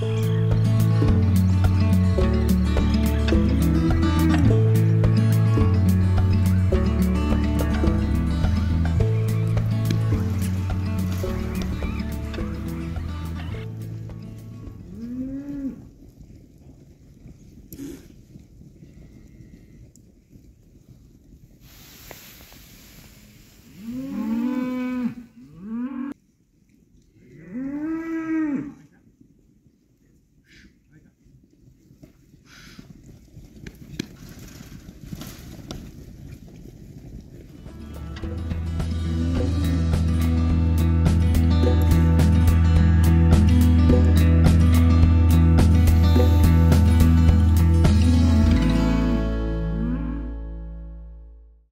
Bye.